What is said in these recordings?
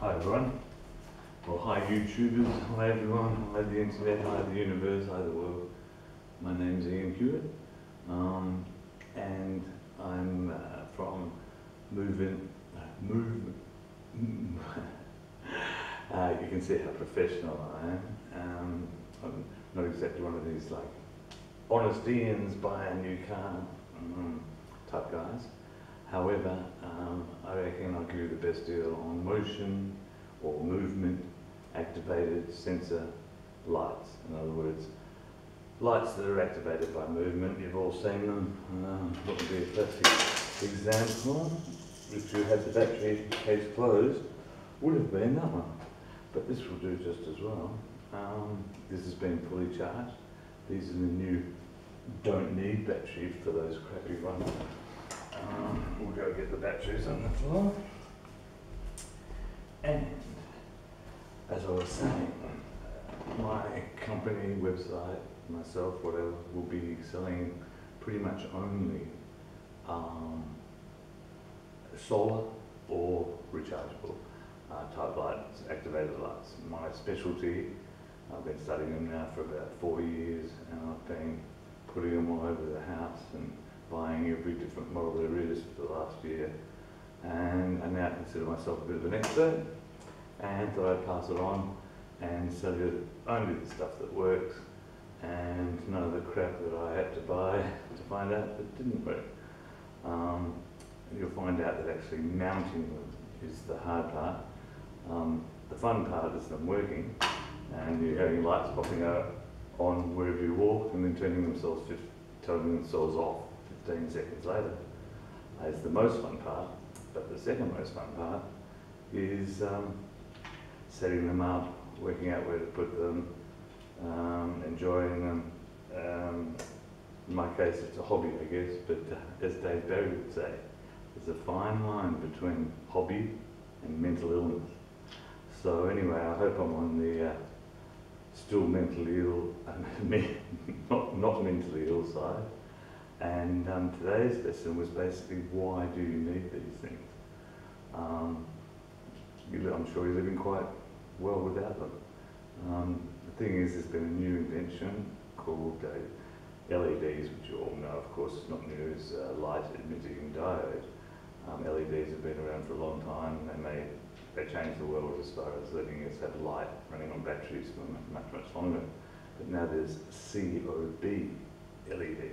Hi everyone. Well, hi YouTubers, hi everyone, hi the internet, hi the universe, hi the world. My name's Ian Hewitt, um, and I'm uh, from Movement. Uh, Move. uh, you can see how professional I am. Um, I'm not exactly one of these like honest Ian's buy a new car um, type guys. However, um, I reckon I'll give you the best deal on motion or movement activated sensor lights. In other words, lights that are activated by movement. You've all seen them. Um, what would be a classic example? If you had the battery case closed, would have been that one. But this will do just as well. Um, this has been fully charged. These are the new don't need battery for those crappy ones. Um, we'll go get the batteries on the floor. And as I was saying, my company website, myself, whatever, will be selling pretty much only um, solar or rechargeable uh, type lights, activated lights. My specialty, I've been studying them now for about four years and I've been putting them all over the house and buying every different model there is for the last year. And I now consider myself a bit of an expert and thought I'd pass it on and sell you only the stuff that works and none of the crap that I had to buy to find out that didn't work. Um, you'll find out that actually mounting them is the hard part. Um, the fun part is them working and you're having lights popping out on wherever you walk and then turning themselves, just turning themselves off 15 seconds later. That's the most fun part. But the second most fun part is um, setting them up, working out where to put them, um, enjoying them. Um, in my case, it's a hobby, I guess, but uh, as Dave Barry would say, there's a fine line between hobby and mental illness. So anyway, I hope I'm on the uh, still mentally ill, not, not mentally ill side. And um, today's lesson was basically why do you need these things? Um, I'm sure you're living quite well without them. Um, the thing is, there's been a new invention called uh, LEDs, which you all know, of course, it's not new, it's uh, light emitting diode. Um, LEDs have been around for a long time. They made, they changed the world as far as letting us have light running on batteries for much, much longer. But now there's COB LED,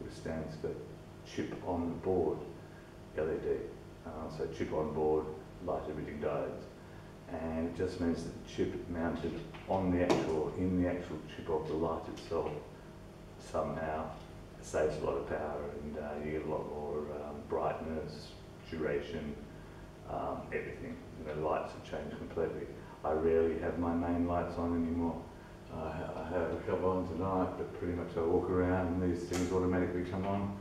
which stands for chip on board LED. Uh, so chip on board light emitting diodes. And it just means that the chip mounted on the actual, in the actual chip of the light itself somehow saves a lot of power and uh, you get a lot more um, brightness, duration, um, everything. You know, lights have changed completely. I rarely have my main lights on anymore. Have a couple on tonight, but pretty much I walk around and these things automatically come on.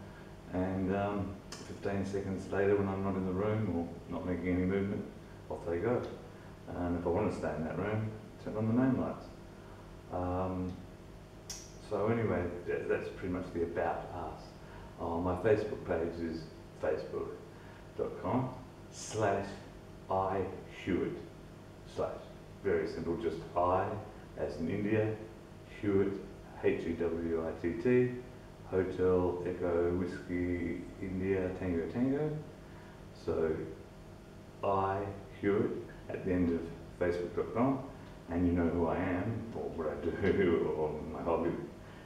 And um, 15 seconds later, when I'm not in the room or not making any movement, off they go. And if I want to stay in that room, turn on the main lights. Um, so anyway, that's pretty much the about us. Uh, my Facebook page is facebook.com slash I Hewitt slash. Very simple, just I as in India, Hewitt, H-E-W-I-T-T, Hotel Echo Whiskey India Tango Tango. So I Hewitt at the end of facebook.com and you know who I am or what I do or my hobby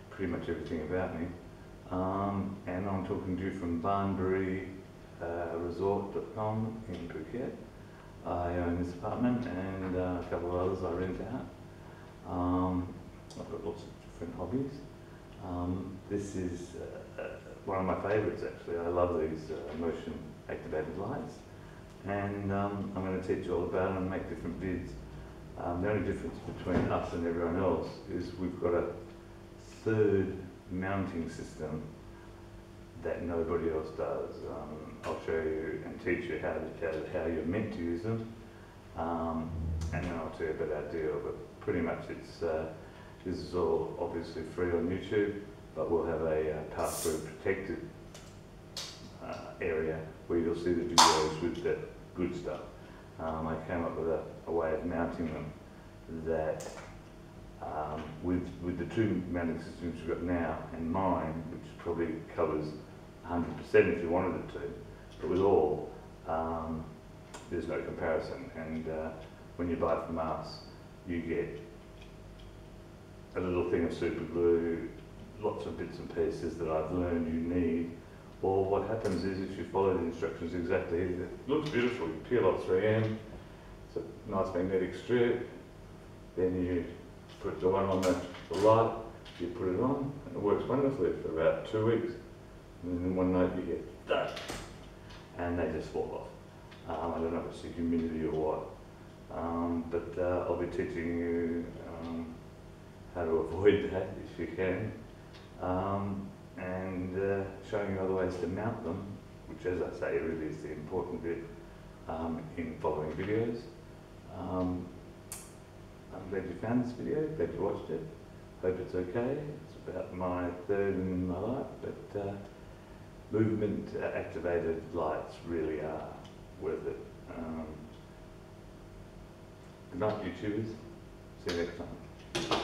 pretty much everything about me. Um, and I'm talking to you from Barnbury uh, Resort.com in Phuket. I own this apartment and uh, a couple of others I rent out. Um, I've got lots of different hobbies. Um, this is uh, uh one of my favourites actually. I love these uh, motion activated lights. And um, I'm going to teach you all about them and make different vids. Um, the only difference between us and everyone else is we've got a third mounting system that nobody else does. Um, I'll show you and teach you how, to, how you're meant to use them, um, and then I'll tell you about our deal. But pretty much, it's uh, this is all obviously free on YouTube, but we'll have a uh, password protected uh, area where you'll see the videos with the good stuff. um, I came up with a, a way of mounting them that um, with, with the two mounting systems we've got now and mine, which probably covers 100% if you wanted it to, but with all, um, there's no comparison. And uh, when you buy from us, you get a little thing of super glue, lots of bits and pieces that I've learned you need. Or what happens is if you follow the instructions exactly, it looks beautiful. You peel off 3M, it's a nice magnetic strip, then you put the one on the, the light, you put it on, and it works wonderfully for about two weeks. And then one night you get done, and they just fall off. Um, I don't know if it's the humidity or what, um, but uh, I'll be teaching you um, how to avoid that if you can, um, and uh, showing you other ways to mount them, which, as I say, really is the important bit um, in following videos. Um, I'm glad you found this video, glad you watched it. Hope it's okay. It's about my third in my life, but uh, movement activated lights really are worth it. Um, good night, YouTubers. See you next time.